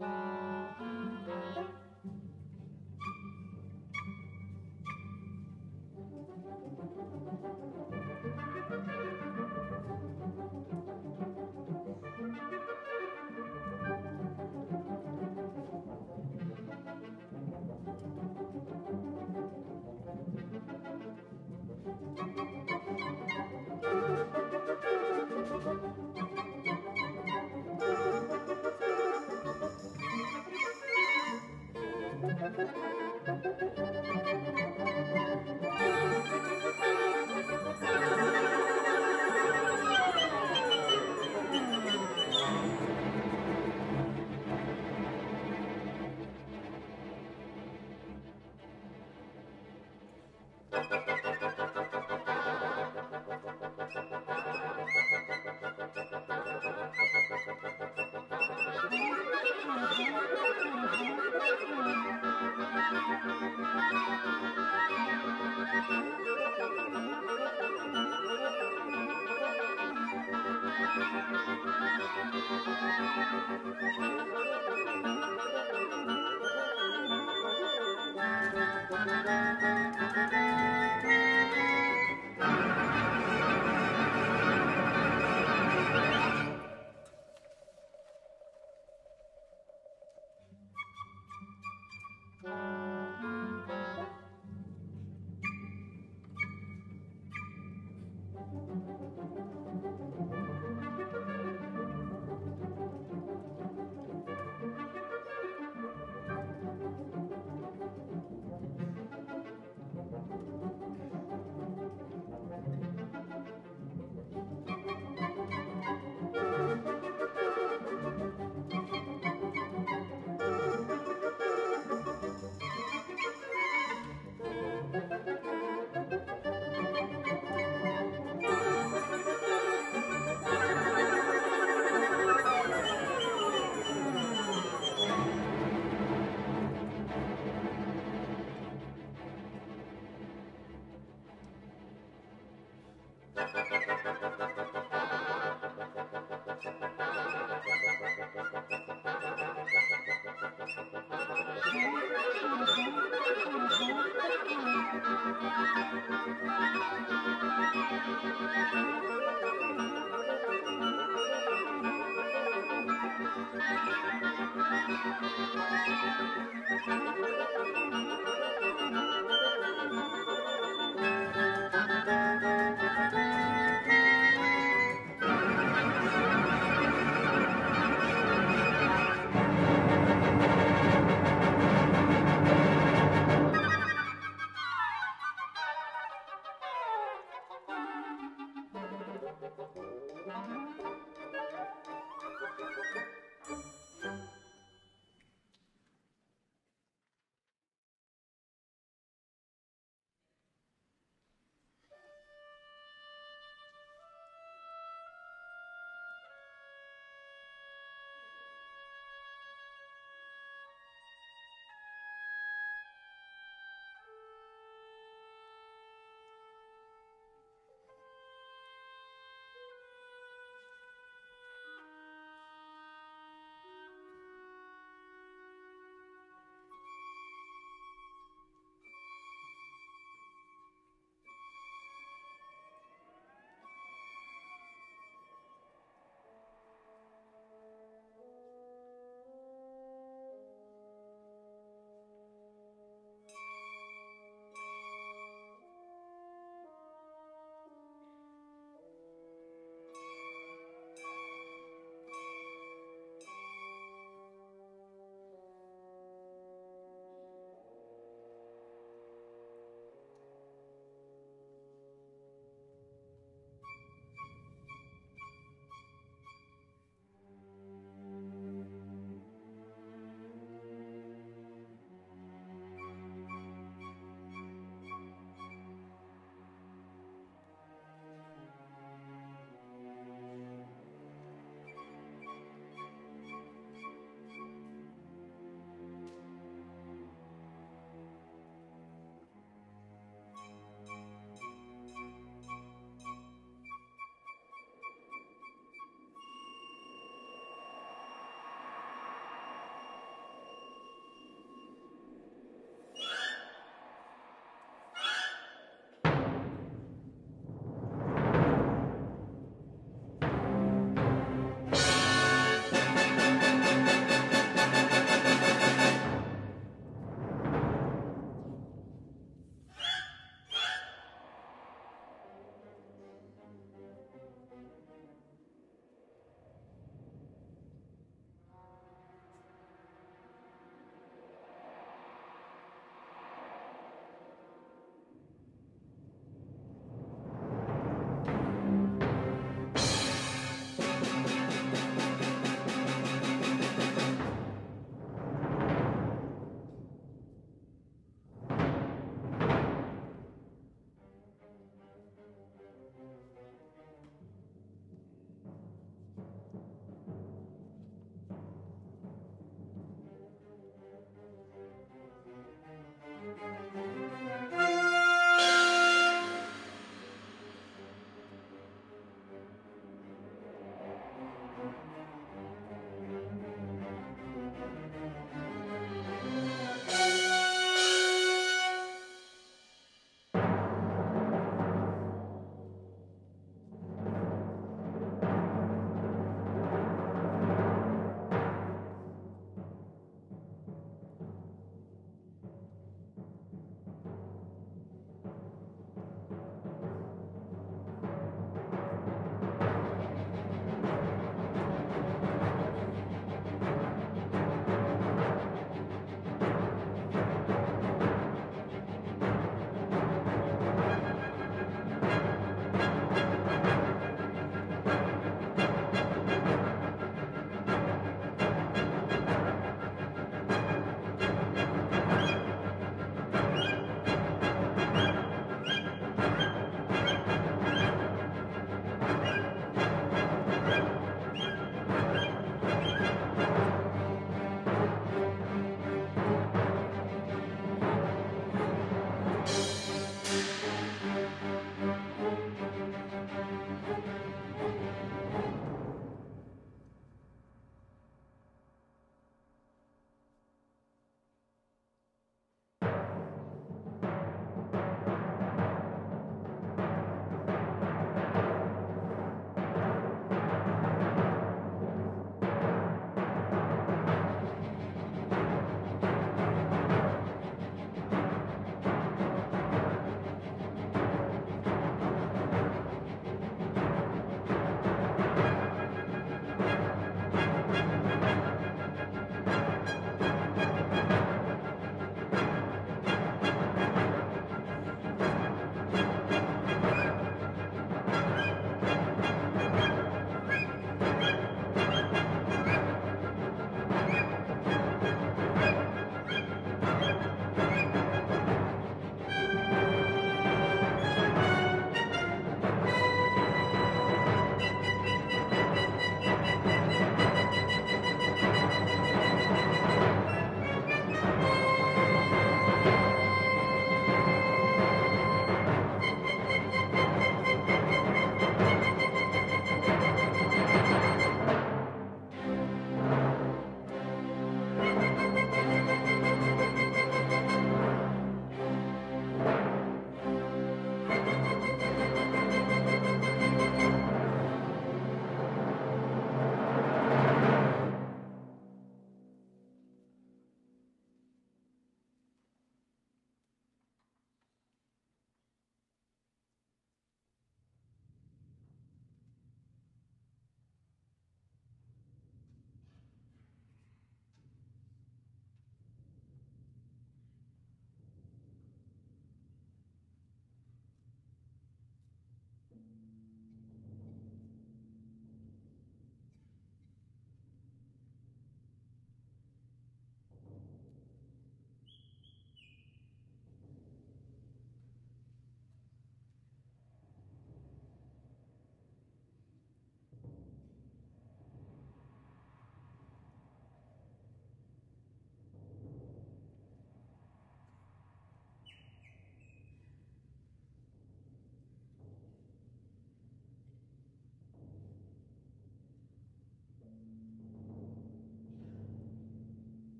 Thank